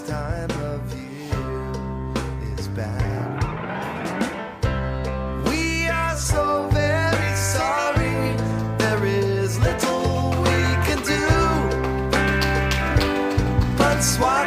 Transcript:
this time of year is bad. We are so very sorry, there is little we can do. But swine.